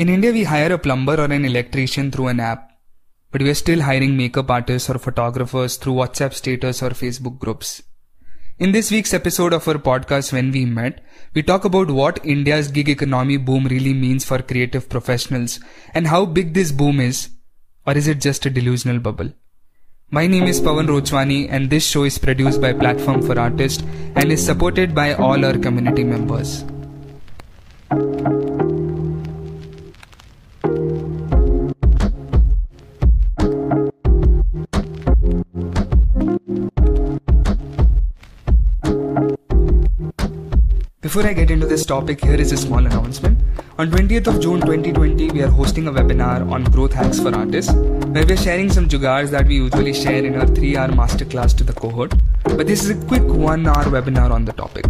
In India, we hire a plumber or an electrician through an app, but we are still hiring makeup artists or photographers through WhatsApp status or Facebook groups. In this week's episode of our podcast, When We Met, we talk about what India's gig economy boom really means for creative professionals and how big this boom is, or is it just a delusional bubble? My name is Pawan Rochwani and this show is produced by Platform for Artists and is supported by all our community members. Before I get into this topic, here is a small announcement. On 20th of June 2020, we are hosting a webinar on growth hacks for artists, where we are sharing some jugars that we usually share in our 3-hour masterclass to the cohort. But this is a quick 1-hour webinar on the topic.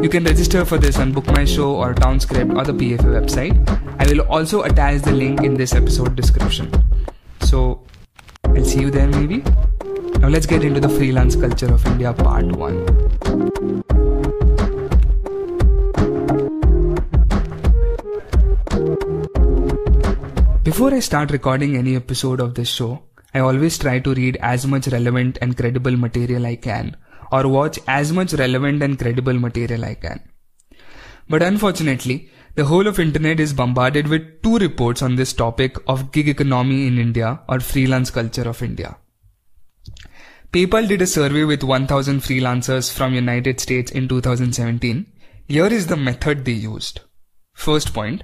You can register for this on Book My Show or Townscript or the PFA website. I will also attach the link in this episode description. So, I'll see you there maybe. Now let's get into the freelance culture of India part 1. Before I start recording any episode of this show, I always try to read as much relevant and credible material I can, or watch as much relevant and credible material I can. But unfortunately, the whole of internet is bombarded with two reports on this topic of gig economy in India or freelance culture of India. PayPal did a survey with 1000 freelancers from United States in 2017. Here is the method they used. First point,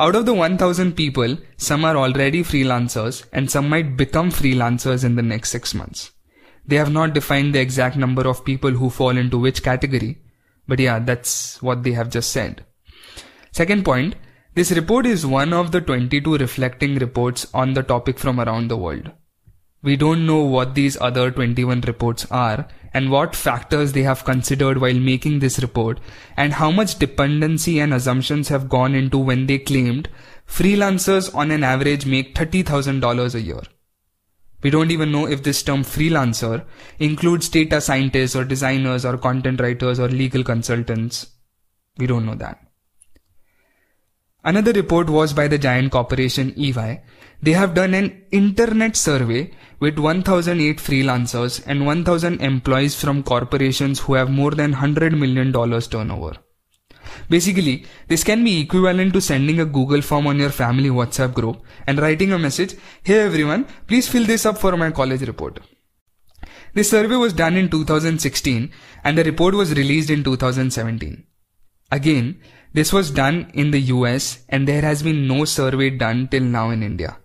out of the 1000 people, some are already freelancers and some might become freelancers in the next 6 months. They have not defined the exact number of people who fall into which category, but yeah, that's what they have just said. Second point, this report is one of the 22 reflecting reports on the topic from around the world. We don't know what these other 21 reports are and what factors they have considered while making this report and how much dependency and assumptions have gone into when they claimed freelancers on an average make $30,000 a year. We don't even know if this term freelancer includes data scientists or designers or content writers or legal consultants. We don't know that. Another report was by the giant corporation EY. They have done an internet survey with 1008 freelancers and 1000 employees from corporations who have more than 100 million dollars turnover. Basically, this can be equivalent to sending a Google form on your family WhatsApp group and writing a message, Hey everyone, please fill this up for my college report. This survey was done in 2016 and the report was released in 2017. Again, this was done in the US and there has been no survey done till now in India.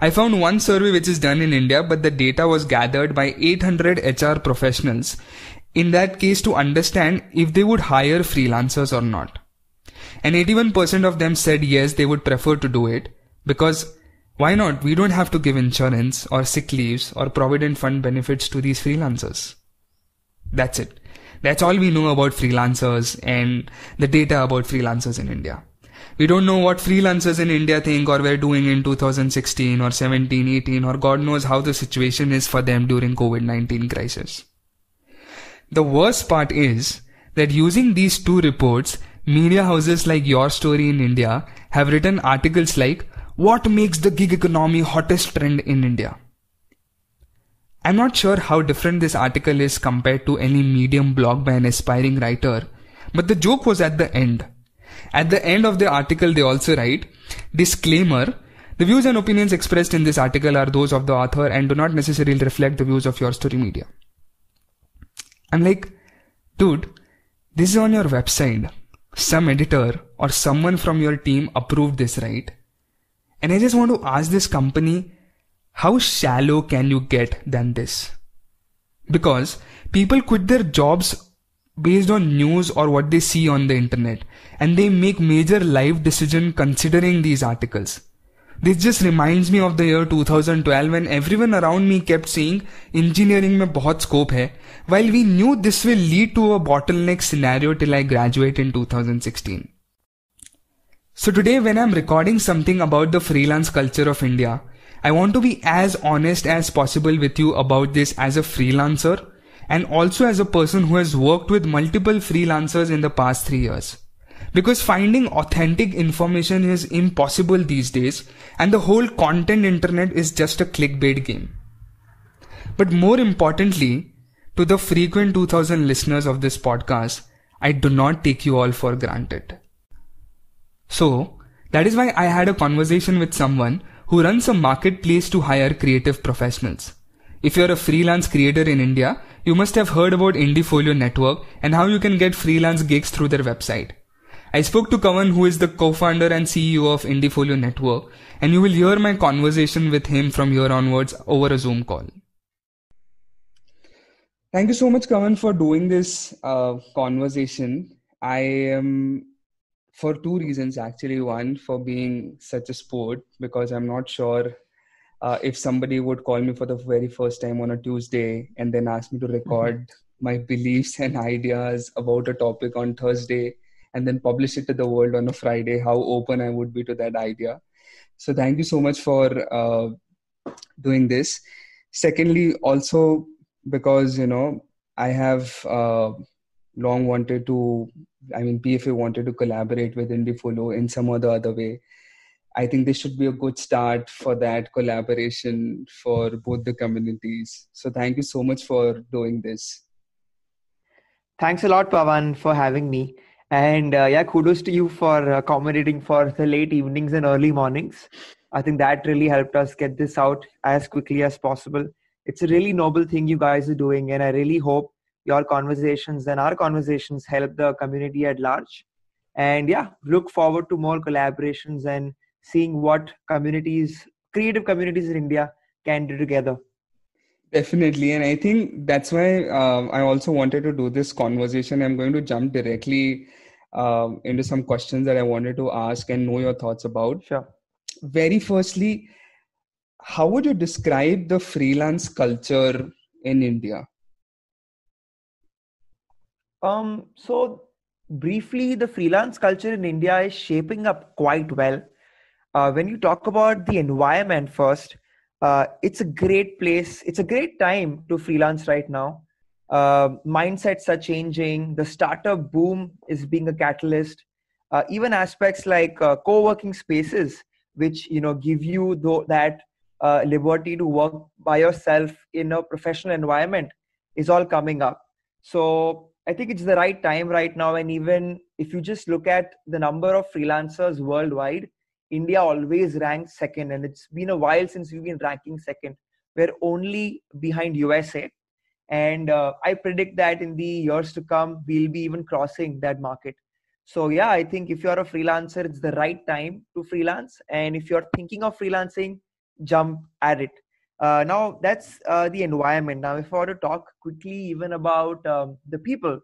I found one survey which is done in India, but the data was gathered by 800 HR professionals in that case to understand if they would hire freelancers or not. And 81% of them said yes, they would prefer to do it because why not? We don't have to give insurance or sick leaves or provident fund benefits to these freelancers. That's it. That's all we know about freelancers and the data about freelancers in India. We don't know what freelancers in India think or were doing in 2016 or 17, 18 or God knows how the situation is for them during COVID-19 crisis. The worst part is that using these two reports, media houses like YourStory in India have written articles like what makes the gig economy hottest trend in India. I'm not sure how different this article is compared to any medium blog by an aspiring writer, but the joke was at the end. At the end of the article, they also write, disclaimer, the views and opinions expressed in this article are those of the author and do not necessarily reflect the views of YourStory media. I'm like, dude, this is on your website. Some editor or someone from your team approved this, right? And I just want to ask this company, how shallow can you get than this? Because people quit their jobs based on news or what they see on the internet and they make major life decision considering these articles. This just reminds me of the year 2012 when everyone around me kept saying engineering में बहुत scope है while we knew this will lead to a bottleneck scenario till I graduate in 2016. So today when I'm recording something about the freelance culture of India, I want to be as honest as possible with you about this as a freelancer and also as a person who has worked with multiple freelancers in the past three years. because finding authentic information is impossible these days and the whole content internet is just a clickbait game. But more importantly, to the frequent 2000 listeners of this podcast, I do not take you all for granted. So, that is why I had a conversation with someone who runs a marketplace to hire creative professionals. If you're a freelance creator in India, you must have heard about Indiefolio Network and how you can get freelance gigs through their website. I spoke to Kavan, who is the co-founder and CEO of Indiefolio Network, and you will hear my conversation with him from here onwards over a Zoom call. Thank you so much, Kavan, for doing this uh, conversation. I am for two reasons actually. One, for being such a sport, because I'm not sure uh, if somebody would call me for the very first time on a Tuesday and then ask me to record mm-hmm. my beliefs and ideas about a topic on Thursday and then publish it to the world on a Friday, how open I would be to that idea. So thank you so much for uh, doing this. Secondly, also because you know I have uh, long wanted to. I mean, PFA wanted to collaborate with Indiefolio in some other other way. I think this should be a good start for that collaboration for both the communities. So thank you so much for doing this. Thanks a lot, Pawan, for having me. And uh, yeah, kudos to you for accommodating for the late evenings and early mornings. I think that really helped us get this out as quickly as possible. It's a really noble thing you guys are doing, and I really hope your conversations and our conversations help the community at large. And yeah, look forward to more collaborations and seeing what communities, creative communities in India, can do together. Definitely, and I think that's why uh, I also wanted to do this conversation. I'm going to jump directly um, into some questions that I wanted to ask and know your thoughts about. Sure. Very firstly, how would you describe the freelance culture in India? Um, so briefly, the freelance culture in India is shaping up quite well. Uh, when you talk about the environment first, uh, it's a great place. It's a great time to freelance right now. Uh, mindsets are changing. The startup boom is being a catalyst. Uh, even aspects like uh, co-working spaces, which you know give you th- that uh, liberty to work by yourself in a professional environment, is all coming up. So I think it's the right time right now. And even if you just look at the number of freelancers worldwide, India always ranks second, and it's been a while since we've been ranking second. We're only behind USA, and uh, I predict that in the years to come, we'll be even crossing that market. So yeah, I think if you're a freelancer, it's the right time to freelance, and if you're thinking of freelancing, jump at it. Uh, now that's uh, the environment. Now, if I were to talk quickly even about um, the people,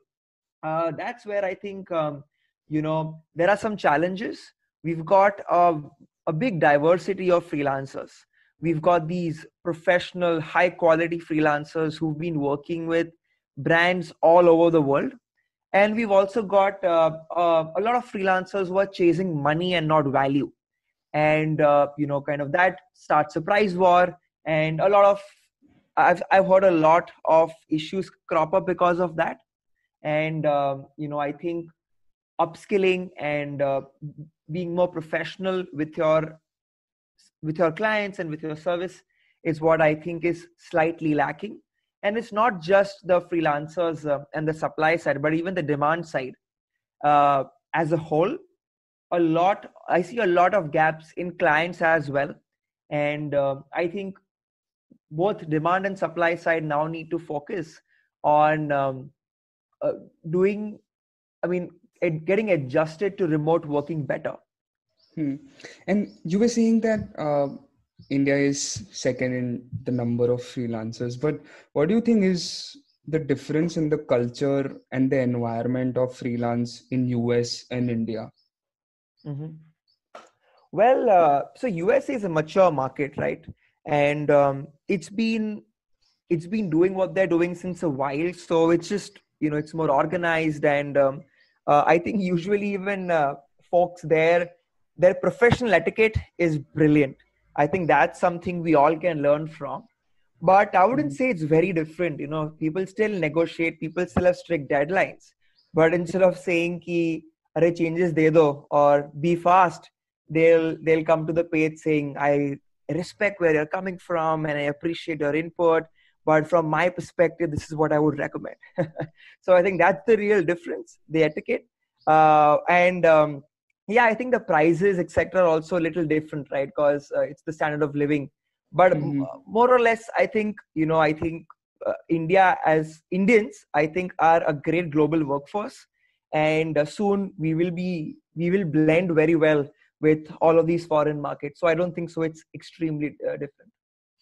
uh, that's where I think um, you know there are some challenges we've got a, a big diversity of freelancers. We've got these professional high quality freelancers who've been working with brands all over the world. And we've also got uh, uh, a lot of freelancers who are chasing money and not value. And uh, you know kind of that starts a price war. And a lot of i've i've heard a lot of issues crop up because of that. And um, you know i think upskilling and uh, being more professional with your with your clients and with your service is what i think is slightly lacking. And it's not just the freelancers uh, and the supply side but even the demand side uh, as a whole. A lot i see a lot of gaps in clients as well. And uh, i think both demand and supply side now need to focus on um, uh, doing i mean getting adjusted to remote working better. Hmm. And you were saying that uh, India is second in the number of freelancers, but what do you think is the difference in the culture and the environment of freelance in US and India? Mm-hmm. Well, uh, so US is a mature market, right? And um, it's been it's been doing what they're doing since a while. So it's just you know it's more organized and um, uh, i think usually even uh, folks there their professional etiquette is brilliant i think that's something we all can learn from but i wouldn't mm-hmm. say it's very different you know people still negotiate people still have strict deadlines but instead of saying ki "Arey changes de do" or "Be fast," they'll they'll come to the page saying, "I respect where you're coming from and I appreciate your input." But from my perspective, this is what I would recommend. so I think that's the real difference, the etiquette. Uh, and um, yeah, I think the prices, etc., are also a little different, right? Because uh, it's the standard of living. But mm-hmm. more or less, I think you know, I think uh, India as Indians, I think are a great global workforce, and uh, soon we will be we will blend very well with all of these foreign markets. So I don't think so. It's extremely uh, different.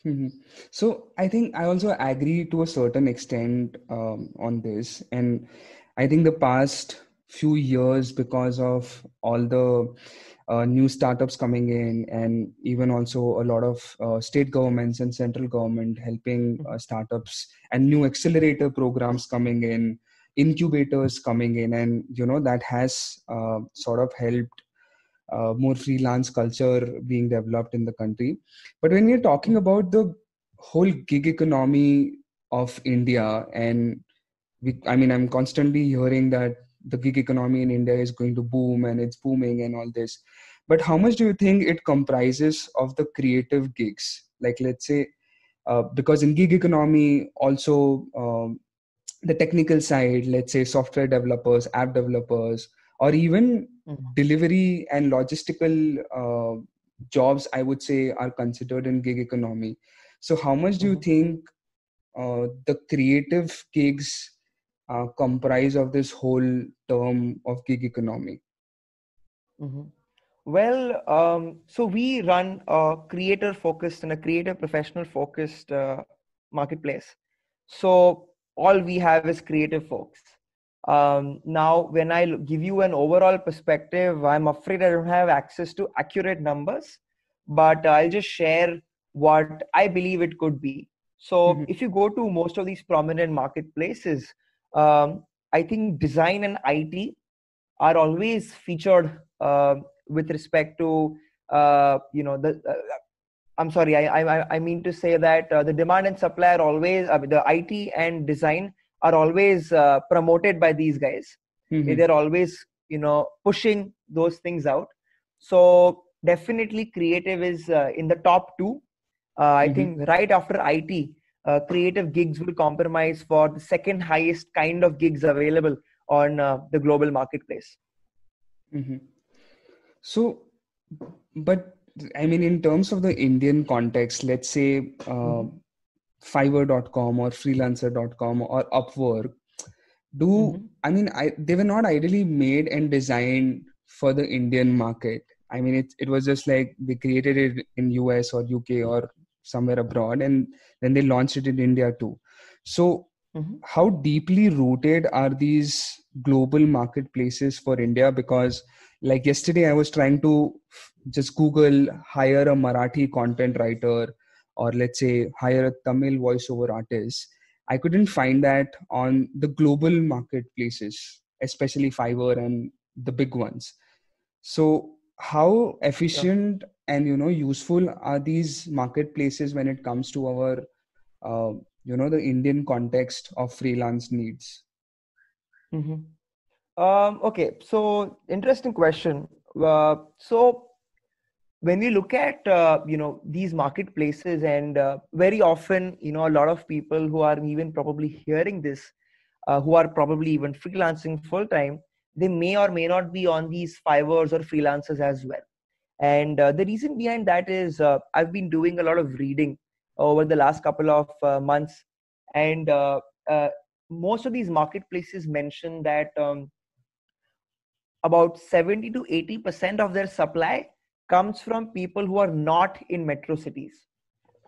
Mm-hmm. So I think I also agree to a certain extent um, on this, and I think the past few years because of all the uh, new startups coming in and even also a lot of uh, state governments and central government helping uh, startups and new accelerator programs coming in incubators coming in. And you know that has uh, sort of helped uh, more freelance culture being developed in the country but when we're talking about the whole gig economy of india and we, i mean i'm constantly hearing that the gig economy in India is going to boom and it's booming and all this. But how much do you think it comprises of the creative gigs? Like, let's say, uh, because in gig economy, also um, the technical side, let's say software developers, app developers, or even mm-hmm. delivery and logistical uh, jobs, I would say, are considered in gig economy. So, how much do you mm-hmm. think uh, the creative gigs uh, comprise of this whole term of gig economy? Mm-hmm. Well, um, so we run a creator focused and a creative professional focused uh, marketplace. So all we have is creative folks. Um, now, when I give you an overall perspective, I'm afraid I don't have access to accurate numbers, but I'll just share what I believe it could be. So, mm-hmm. if you go to most of these prominent marketplaces, um, I think design and IT are always featured uh, with respect to uh, you know the. Uh, I'm sorry. I, I I mean to say that uh, the demand and supply are always the IT and design are always uh, promoted by these guys. Mm-hmm. They're always you know pushing those things out. So definitely creative is uh, in the top two. I mm-hmm. think right after IT, uh, creative gigs will compromise for the second highest kind of gigs available on uh, the global marketplace. Mm-hmm. So, but I mean, in terms of the Indian context, let's say uh, mm-hmm. Fiverr.com or Freelancer.com or Upwork, do mm-hmm. I mean I they were not ideally made and designed for the Indian market. I mean, it it was just like they created it in US or UK or somewhere abroad and then they launched it in india too so mm-hmm. how deeply rooted are these global marketplaces for india because like yesterday i was trying to just google hire a marathi content writer or let's say hire a tamil voiceover artist i couldn't find that on the global marketplaces especially fiverr and the big ones. So how efficient yeah and you know useful are these marketplaces when it comes to our uh, you know the indian context of freelance needs? Mm-hmm. um, okay so interesting question. Uh, so when we look at uh, you know these marketplaces and uh, very often you know a lot of people who are even probably hearing this uh, who are probably even freelancing full time they may or may not be on these Fiverrs or freelancers as well and uh, the reason behind that is uh, I've been doing a lot of reading over the last couple of uh, months. And most of these marketplaces mention that um, about 70 to 80% of their supply comes from people who are not in metro cities.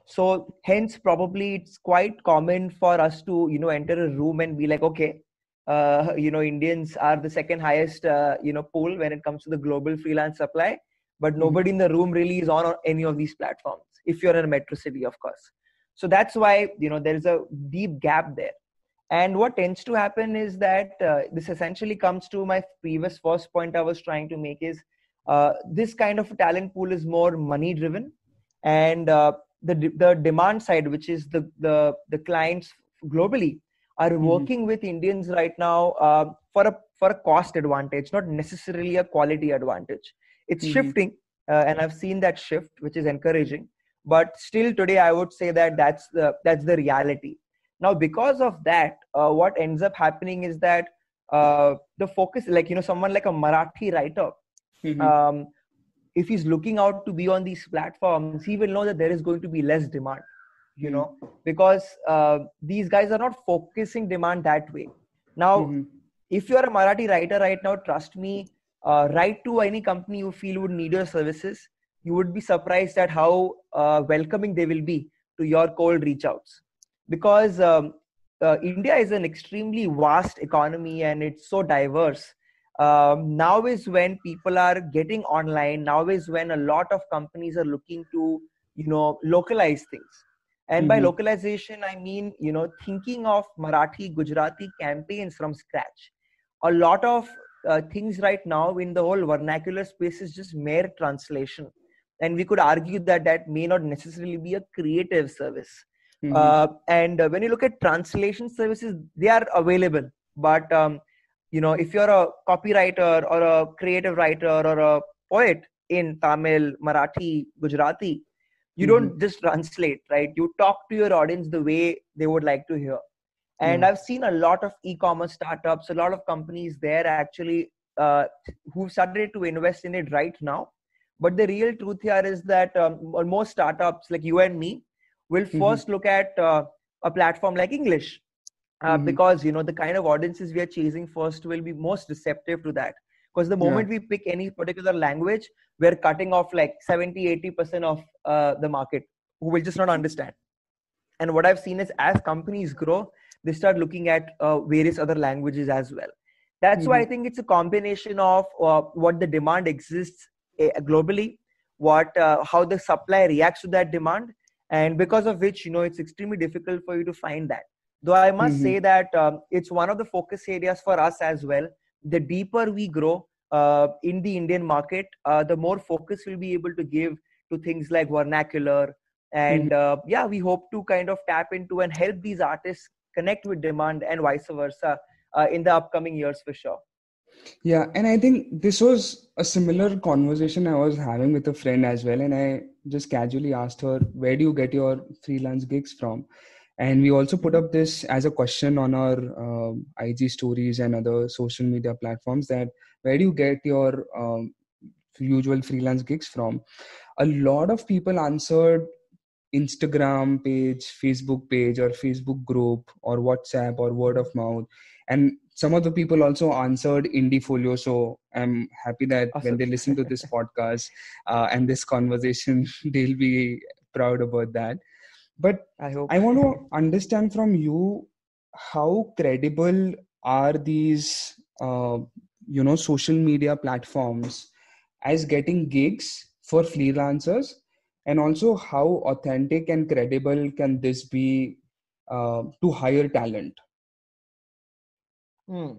So hence probably it's quite common for us to, you know, enter a room and be like, okay, uh, you know, Indians are the second highest, you know, pool when it comes to the global freelance supply but mm-hmm. nobody in the room really is on any of these platforms if you're in a metro city of course so that's why you know there is a deep gap there and what tends to happen is that uh, this essentially comes to my previous first point i was trying to make is uh, this kind of talent pool is more money driven and uh, the the demand side which is the the the clients globally are mm-hmm. working with Indians right now uh, for a for a cost advantage, not necessarily a quality advantage. It's mm-hmm. shifting, uh, and I've seen that shift, which is encouraging. But still, today I would say that that's the that's the reality. Now, because of that, uh, what ends up happening is that uh, the focus, like you know, someone like a Marathi writer, mm-hmm. um, if he's looking out to be on these platforms, he will know that there is going to be less demand you know because uh, these guys are not focusing demand that way now mm-hmm. if you are a marathi writer right now trust me uh, write to any company you feel would need your services you would be surprised at how uh, welcoming they will be to your cold reach outs because um, uh, india is an extremely vast economy and it's so diverse um, now is when people are getting online. Now is when a lot of companies are looking to you know localize things. And mm-hmm. by localization i mean you know thinking of marathi gujarati campaigns from scratch. A lot of uh, things right now in the whole vernacular space is just mere translation. And we could argue that that may not necessarily be a creative service. Mm-hmm. uh, and uh, when you look at translation services they are available. But um, you know if you're a copywriter or a creative writer or a poet in tamil marathi gujarati you mm-hmm. don't just translate right? You talk to your audience the way they would like to hear. And mm. I've seen a lot of e-commerce startups a lot of companies there actually uh, who've started to invest in it right now. But the real truth here is that um, most startups like you and me will 1st mm-hmm. look at uh, a platform like english uh, mm-hmm. because you know the kind of audiences we are chasing first will be most receptive to that because the moment yeah. we pick any particular language we're cutting off like 70 80% of uh, the market who will just not understand and what i've seen is as companies grow they start looking at uh, various other languages as well that's mm-hmm. why i mm-hmm. think it's a combination of uh, what the demand exists uh, globally what uh, how the supply reacts to that demand and because of which you know it's extremely difficult for you to find that though i must mm-hmm. say that um, it's one of the focus areas for us as well the deeper we grow uh, in the Indian market, uh, the more focus we'll be able to give to things like vernacular. And mm-hmm. uh, yeah, we hope to kind of tap into and help these artists connect with demand and vice versa uh, in the upcoming years for sure. Yeah, and I think this was a similar conversation I was having with a friend as well. And I just casually asked her, Where do you get your freelance gigs from? And we also put up this as a question on our uh, ig stories and other social media platforms that where do you get your um, usual freelance gigs from? A lot of people answered instagram page facebook page or facebook group or whatsapp or word of mouth. And some of the people also answered indiefolio. So i'm happy that awesome. when they listen to this podcast uh, and this conversation they'll be proud about that but i hope. I want to understand from you how credible are these uh, you know social media platforms as getting gigs for freelancers? And also how authentic and credible can this be uh, to hire talent? Hmm.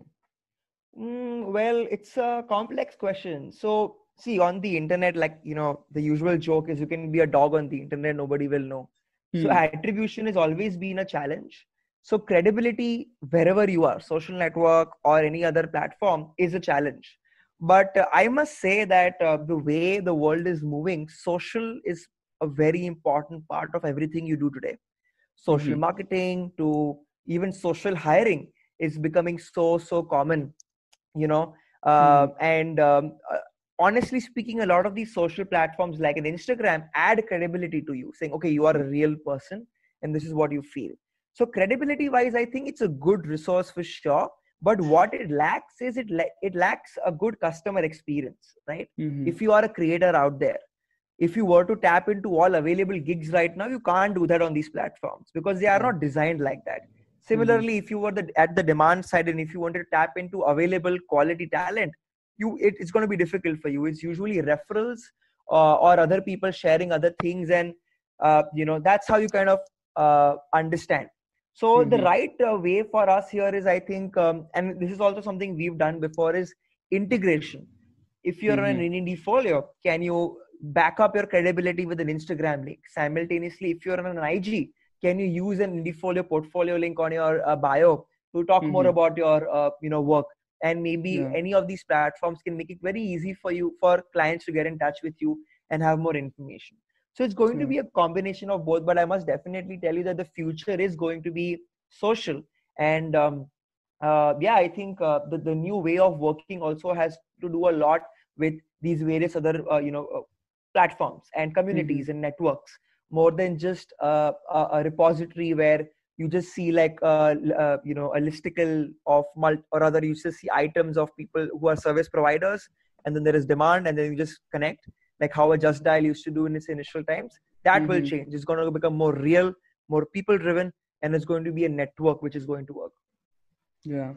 Mm, well it's a complex question. So see on the internet like you know the usual joke is you can be a dog on the internet nobody will know Hmm. So attribution has always been a challenge. So credibility wherever you are, social network or any other platform is a challenge. But uh, I must say that uh, the way the world is moving, social is a very important part of everything you do today. Social mm-hmm. marketing to even social hiring is becoming so so common. You know, uh, mm. and um, uh, honestly speaking, a lot of these social platforms like an Instagram add credibility to you, saying, okay, you are a real person and this is what you feel. So, credibility wise, I think it's a good resource for sure. But what it lacks is it, la- it lacks a good customer experience, right? Mm-hmm. If you are a creator out there, if you were to tap into all available gigs right now, you can't do that on these platforms because they are not designed like that. Similarly, mm-hmm. if you were the, at the demand side and if you wanted to tap into available quality talent, you it, it's going to be difficult for you it's usually referrals uh, or other people sharing other things and uh, you know that's how you kind of uh, understand so mm-hmm. the right uh, way for us here is i think um, and this is also something we've done before is integration if you're mm-hmm. an indiefolio can you back up your credibility with an instagram link simultaneously if you're on an ig can you use an Indiefolio portfolio link on your uh, bio to talk mm-hmm. more about your uh, you know work and maybe yeah. any of these platforms can make it very easy for you for clients to get in touch with you and have more information so it's going to be a combination of both but i must definitely tell you that the future is going to be social and um, uh, yeah i think uh, the, the new way of working also has to do a lot with these various other uh, you know uh, platforms and communities mm-hmm. and networks more than just uh, a, a repository where you just see like uh, uh, you know a listicle of mult or rather you just see items of people who are service providers and then there is demand and then you just connect like how a Justdial used to do in its initial times that mm-hmm. will change it's going to become more real more people driven and it's going to be a network which is going to work yeah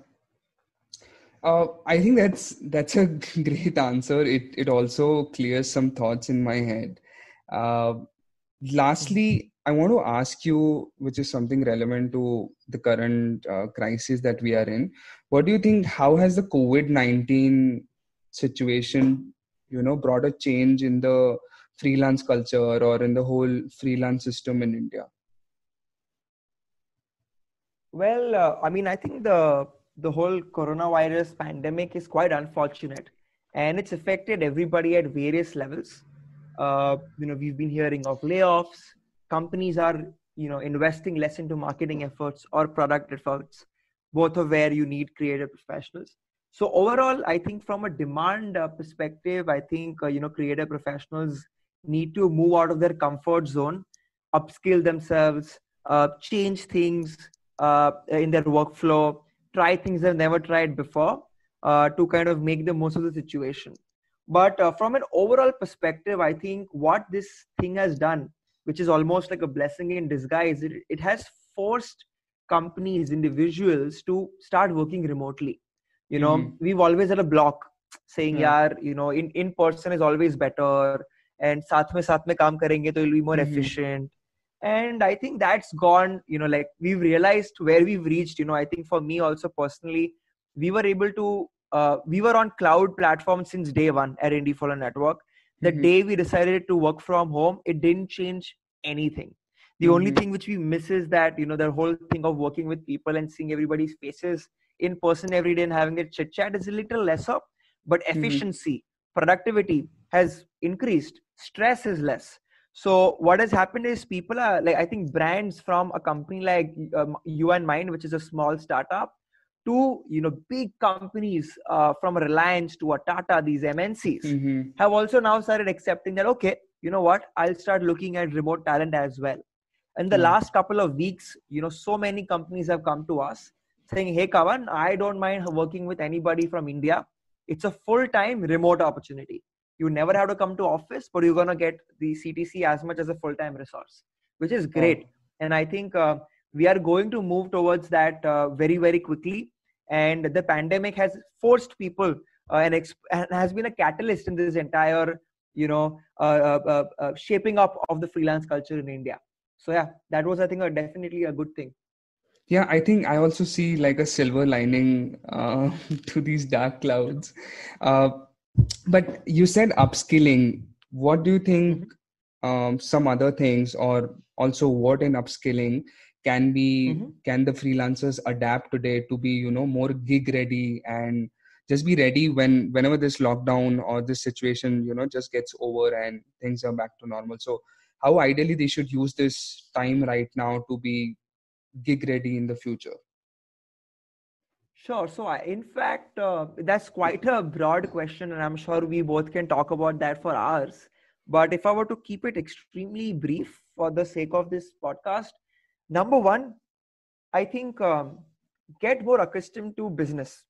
uh, I think that's that's a great answer. It it also clears some thoughts in my head. Uh, lastly, I want to ask you, which is something relevant to the current uh, crisis that we are in. What do you think? How has the COVID nineteen situation, you know, brought a change in the freelance culture or in the whole freelance system in India? Well, uh, I mean, I think the the whole coronavirus pandemic is quite unfortunate, and it's affected everybody at various levels. Uh, you know, we've been hearing of layoffs, companies are you know investing less into marketing efforts or product efforts both of where you need creative professionals. So overall i think from a demand uh, perspective i think uh, you know creative professionals need to move out of their comfort zone upskill themselves uh, change things uh, in their workflow try things they've never tried before uh, to kind of make the most of the situation. But from an overall perspective i think what this thing has done which is almost like a blessing in disguise it, it has forced companies individuals to start working remotely you know mm-hmm. we've always had a block saying yeah. yaar you know in in person is always better and साथ में साथ में kaam karenge, to it'll be more mm-hmm. efficient and i think that's gone you know like we've realized where we've reached you know i think for me also personally we were able to uh, we were on cloud platform since day one at Indiefolio Network the mm-hmm. day we decided to work from home it didn't change anything the mm-hmm. only thing which we miss is that you know the whole thing of working with people and seeing everybody's faces in person every day and having a chit chat is a little lesser but mm-hmm. efficiency mm-hmm. productivity has increased stress is less so what has happened is people are like i think brands from a company like um, you and mine which is a small startup to you know big companies uh, from reliance to a tata these mncs mm-hmm. have also now started accepting that okay you know what i'll start looking at remote talent as well in the mm-hmm. last couple of weeks you know so many companies have come to us saying hey kavan i don't mind working with anybody from india it's a full time remote opportunity you never have to come to office but you're going to get the ctc as much as a full time resource which is great oh. and i think uh, we are going to move towards that uh, very very quickly. And the pandemic has forced people uh, and, exp- and, has been a catalyst in this entire you know uh, uh, uh, uh, shaping up of the freelance culture in india. So yeah that was i think a, definitely a good thing. Yeah i think i also see like a silver lining to these dark clouds. But you said upskilling. What do you think mm-hmm. um, some other things or also what in upskilling can be mm-hmm. can the freelancers adapt today to be you know more gig ready and just be ready when whenever this lockdown or this situation you know just gets over and things are back to normal so how ideally they should use this time right now to be gig ready in the future Sure. So, I, in fact, uh, that's quite a broad question, and I'm sure we both can talk about that for hours. But if I were to keep it extremely brief for the sake of this podcast, number one i think um, get more accustomed to business.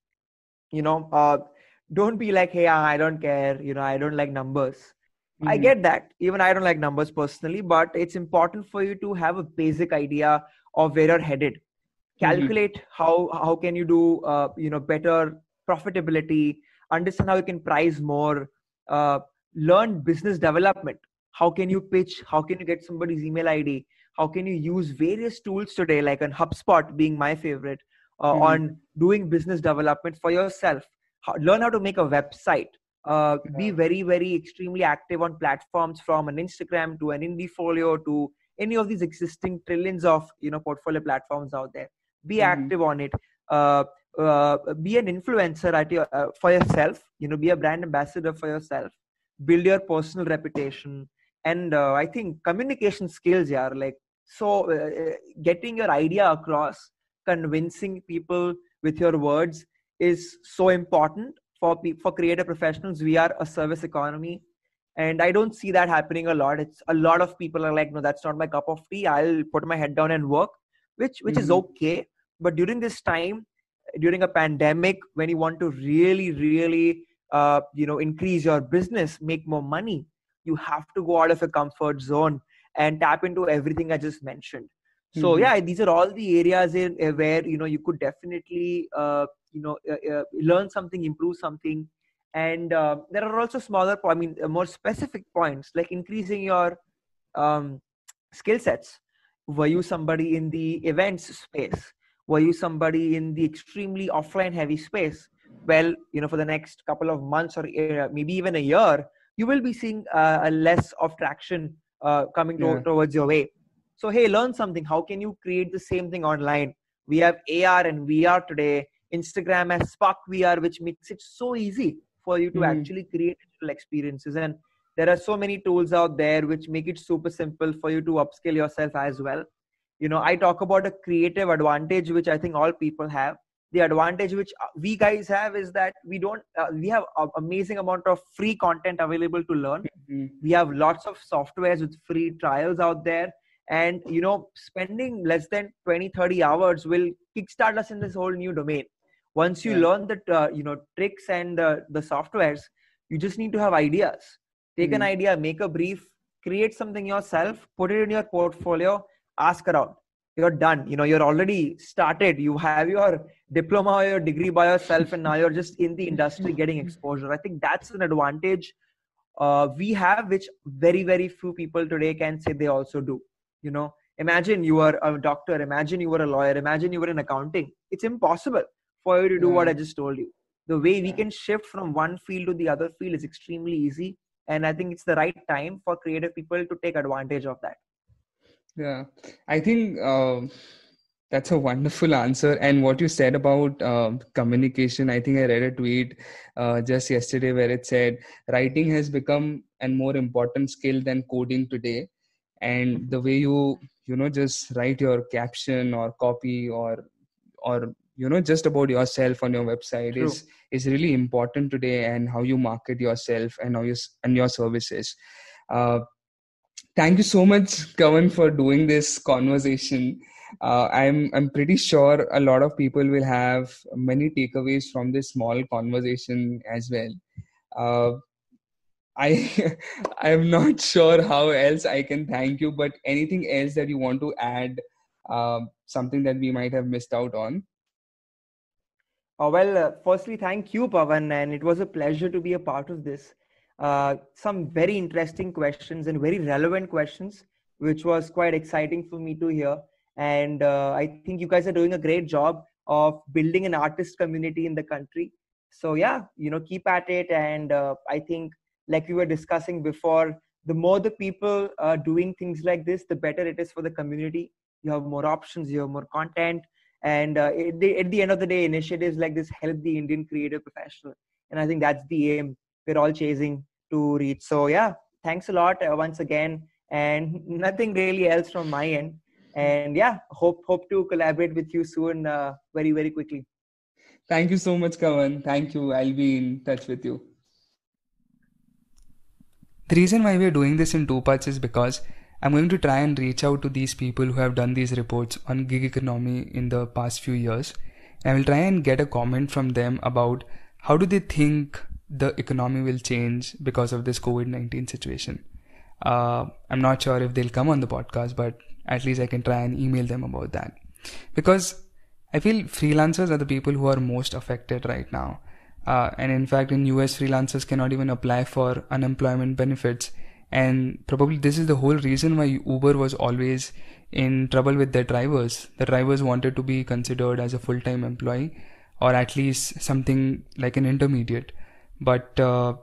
You know uh, don't be like hey i don't care. You know i don't like numbers. Mm-hmm. i get that. Even i don't like numbers personally but it's important for you to have a basic idea of where you're headed. Mm-hmm. calculate mm-hmm. how how can you do uh, you know better profitability. Understand how you can price more. Uh, learn business development. How can you pitch? How can you get somebody's email id how can you use various tools today like an hubspot being my favorite uh, mm-hmm. on doing business development for yourself. How, learn how to make a website. Uh, yeah. be very very extremely active on platforms from an instagram to an indiefolio to any of these existing trillions of you know portfolio platforms out there. Be mm-hmm. active on it. Uh, uh, be an influencer at your uh, for yourself. You know be a brand ambassador for yourself. Build your personal reputation. And uh, i think communication skills yeah like so uh, uh, getting your idea across convincing people with your words is so important for for creative professionals. We are a service economy and i don't see that happening a lot. It's a lot of people are like no that's not my cup of tea. I'll put my head down and work which which mm-hmm. is okay. But during this time during a pandemic when you want to really really uh, you know increase your business make more money you have to go out of your comfort zone and tap into everything i just mentioned. So mm-hmm. yeah these are all the areas in uh, where you know you could definitely uh, you know uh, learn something improve something. And uh, there are also smaller i mean more specific points like increasing your um, skill sets. Were you somebody in the events space? Were you somebody in the extremely offline heavy space? Well you know for the next couple of months or uh, maybe even a year you will be seeing uh, a less of traction uh, coming yeah. to, towards your way. So hey learn something. How can you create the same thing online? We have ar and vr today. Instagram has spark vr which makes it so easy for you to mm. actually create digital experiences. And there are so many tools out there which make it super simple for you to upskill yourself as well. You know i talk about a creative advantage which i think all people have the advantage which uh, we guys have is that we don't uh, we have an amazing amount of free content available to learn mm-hmm. we have lots of softwares with free trials out there and you know spending less than 20 30 hours will kickstart us in this whole new domain once you yeah. learn the uh, you know tricks and uh, the softwares you just need to have ideas take mm-hmm. an idea make a brief create something yourself put it in your portfolio ask around you're done. You know you're already started. You have your diploma or your degree by yourself and now you're just in the industry getting exposure. I think that's an advantage uh, we have which very very few people today can say they also do. You know imagine you were a doctor imagine you were a lawyer imagine you were in accounting. It's impossible for you to do yeah. what i just told you. The way we can shift from one field to the other field is extremely easy and i think it's the right time for creative people to take advantage of that yeah, I think uh, that's a wonderful answer. And what you said about uh, communication, I think I read a tweet uh, just yesterday where it said writing has become a more important skill than coding today. And the way you, you know, just write your caption or copy or, or you know, just about yourself on your website True. is is really important today. And how you market yourself and how you and your services. Uh, thank you so much, Kavan, for doing this conversation. Uh, I'm I'm pretty sure a lot of people will have many takeaways from this small conversation as well. Uh, I I'm not sure how else I can thank you, but anything else that you want to add, uh, something that we might have missed out on. Oh, well, uh, firstly, thank you, Pawan, and it was a pleasure to be a part of this. Uh, some very interesting questions and very relevant questions, which was quite exciting for me to hear. And uh, I think you guys are doing a great job of building an artist community in the country. So yeah, you know, keep at it. And uh, I think, like we were discussing before, the more the people are doing things like this, the better it is for the community. You have more options, you have more content, and uh, the, at the end of the day, initiatives like this help the Indian creative professional. And I think that's the aim we're all chasing to reach. So yeah, thanks a lot uh, once again, and nothing really else from my end. And yeah, hope hope to collaborate with you soon, uh, very very quickly. Thank you so much, Kavan. Thank you. I'll be in touch with you. The reason why we're doing this in two parts is because I'm going to try and reach out to these people who have done these reports on gig economy in the past few years. I will try and get a comment from them about how do they think the economy will change because of this COVID 19 situation. Uh, I'm not sure if they'll come on the podcast, but at least I can try and email them about that. Because I feel freelancers are the people who are most affected right now. Uh, and in fact, in US, freelancers cannot even apply for unemployment benefits. And probably this is the whole reason why Uber was always in trouble with their drivers. The drivers wanted to be considered as a full time employee or at least something like an intermediate. But uh,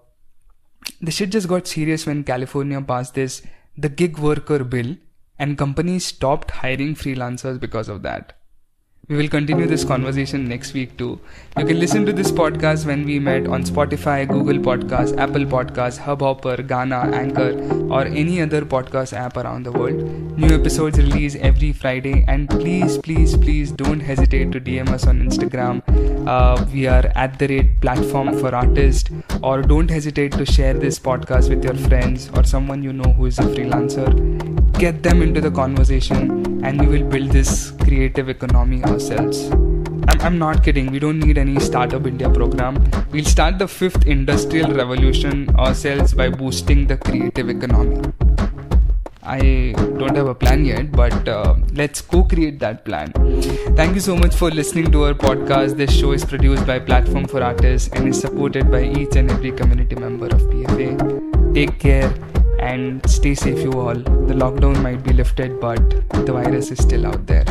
the shit just got serious when California passed this the gig worker bill, and companies stopped hiring freelancers because of that. We will continue this conversation next week too. You can listen to this podcast when we met on Spotify, Google Podcasts, Apple Podcasts, Hubhopper, Gaana, Anchor, or any other podcast app around the world. New episodes release every Friday, and please, please, please don't hesitate to DM us on Instagram. Uh, we are at the rate platform for artists, or don't hesitate to share this podcast with your friends or someone you know who is a freelancer. Get them into the conversation, and we will build this creative economy ourselves. I'm, I'm not kidding, we don't need any Startup India program. We'll start the fifth industrial revolution ourselves by boosting the creative economy. I don't have a plan yet, but uh, let's co create that plan. Thank you so much for listening to our podcast. This show is produced by Platform for Artists and is supported by each and every community member of PFA. Take care and stay safe, you all. The lockdown might be lifted, but the virus is still out there.